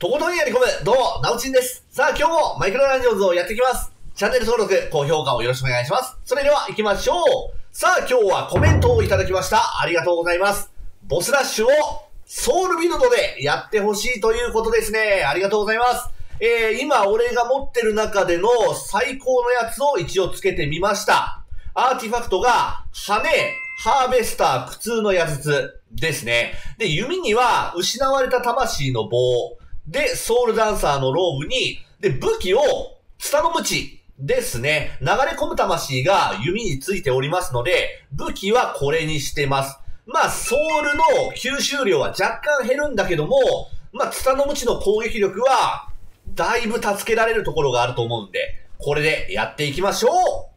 とことんやり込む、どうも、なおちんです。さあ、今日もマイクロラジョンズをやっていきます。チャンネル登録、高評価をよろしくお願いします。それでは行きましょう。さあ、今日はコメントをいただきました。ありがとうございます。ボスラッシュをソウルビルドでやってほしいということですね。ありがとうございます。えー、今俺が持ってる中での最高のやつを一応つけてみました。アーティファクトが、羽、ハーベスター、苦痛の矢筒ですね。で、弓には失われた魂の棒。で、ソウルダンサーのローブに、で、武器を、ツタのムチですね。流れ込む魂が弓についておりますので、武器はこれにしてます。まあ、ソウルの吸収量は若干減るんだけども、まあ、ツタのムチの攻撃力は、だいぶ助けられるところがあると思うんで、これでやっていきましょう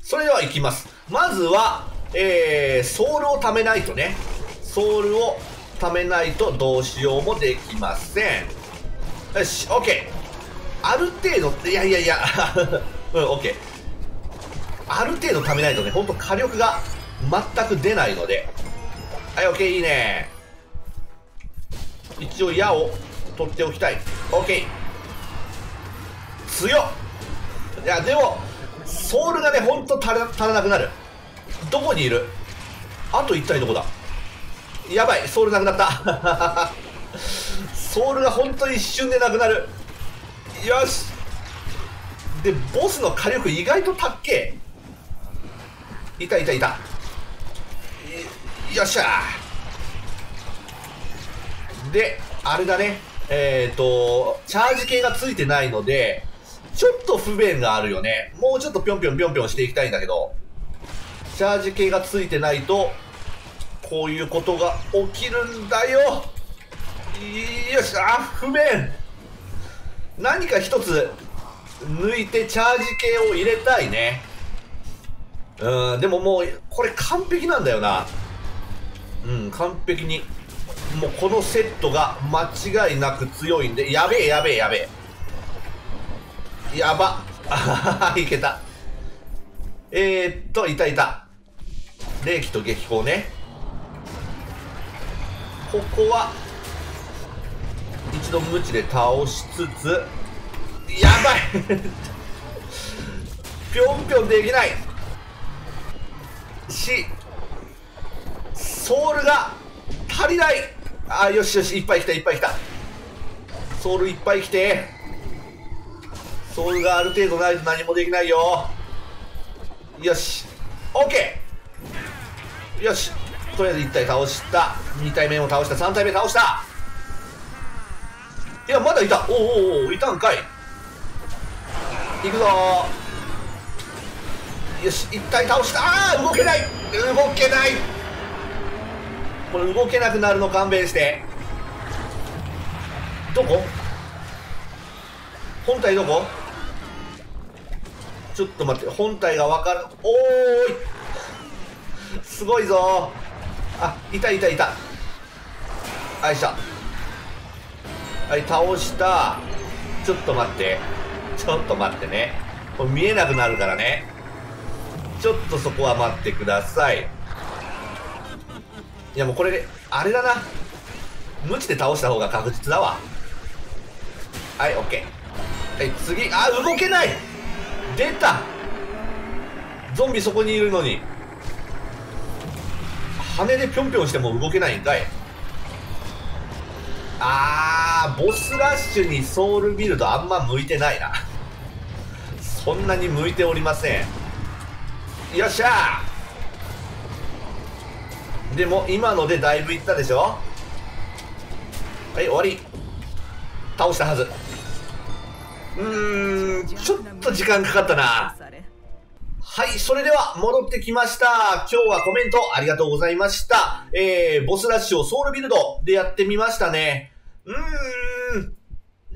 それでは行きます。まずは、えー、ソウルを貯めないとね。ソウルを貯めないとどうしようもできません。よし、オッケー。ある程度、いやいやいや、うん、オッケー。ある程度貯めないとね、ほんと火力が全く出ないので。はい、オッケー、いいね。一応矢を取っておきたい。オッケー。強っいや、でも、ソウルがね、ほんと足らなくなる。どこにいる？あと一体どこだ？やばい、ソウルなくなった。ソウルがほんと一瞬でなくなる。よしで、ボスの火力意外とたっけいたいたいた。よっしゃで、あれだね。えっ、ー、と、チャージ系がついてないので、ちょっと不便があるよね。もうちょっとぴょんぴょんぴょんぴょんしていきたいんだけど、チャージ系がついてないと、こういうことが起きるんだよ。よし、あ、不便。何か一つ抜いてチャージ系を入れたいね。うん、でももう、これ完璧なんだよな。うん、完璧に。もうこのセットが間違いなく強いんで、やべえやべえやべえ。やば。いけた。えー、っと、いたいた。霊気と激光ね。ここは、一度無知で倒しつつ、やばい ぴょんぴょんできないし、ソウルが足りないあ、よしよし、いっぱい来た、いっぱい来た。ソウルいっぱい来て、ソウルがある程度ないと何もできないよ。よし。オッケーよし。とりあえず1体倒した。2体目も倒した。3体目倒した。いや、まだいた。おおおおいたんかい。行くぞよし、1体倒した。あー動けない動けないこれ動けなくなるの勘弁して。どこ？本体どこ？ちょっと待って、本体がわかる。おーいすごいぞあ、いたいたいた。あいした。はい、倒した。ちょっと待って。ちょっと待ってね。これ見えなくなるからね。ちょっとそこは待ってください。いやもうこれ、あれだな。無知で倒した方が確実だわ。はい、オッケー。はい、次。あ、動けない出たゾンビそこにいるのに。羽でぴょんぴょんしても動けないんかい。あー、ボスラッシュにソウルビルドあんま向いてないな。そんなに向いておりません。よっしゃでも今のでだいぶいったでしょはい、終わり。倒したはず。うーん、ちょっと時間かかったな。はい、それでは戻ってきました。今日はコメントありがとうございました。えー、ボスラッシュをソウルビルドでやってみましたね。うーん、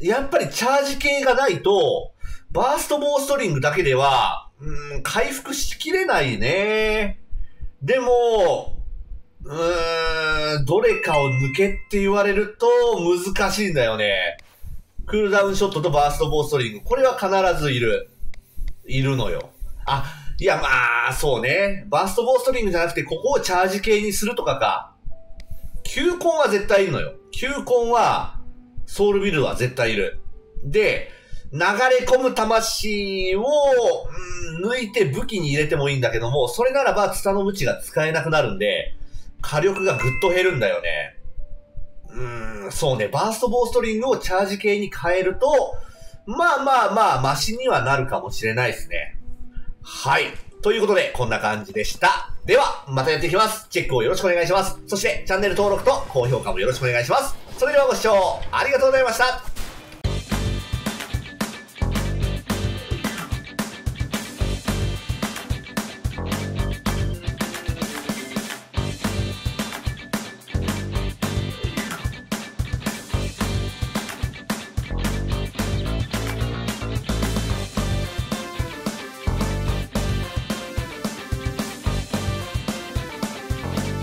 やっぱりチャージ系がないと、バーストボーストリングだけでは、うん、回復しきれないね。でも、うーん、どれかを抜けって言われると難しいんだよね。クールダウンショットとバーストボーストリング。これは必ずいる。いるのよ。あ、いやまあ、そうね。バーストボーストリングじゃなくて、ここをチャージ系にするとかか。球根は絶対いるのよ。球根は、ソウルビルは絶対いる。で、流れ込む魂を、うん、抜いて武器に入れてもいいんだけども、それならばツタの無知が使えなくなるんで、火力がぐっと減るんだよね。うん、そうね、バーストボーストリングをチャージ系に変えると、まあまあまあ、マシにはなるかもしれないですね。はい。ということで、こんな感じでした。では、またやっていきます。チェックをよろしくお願いします。そして、チャンネル登録と高評価もよろしくお願いします。それではご視聴ありがとうございました。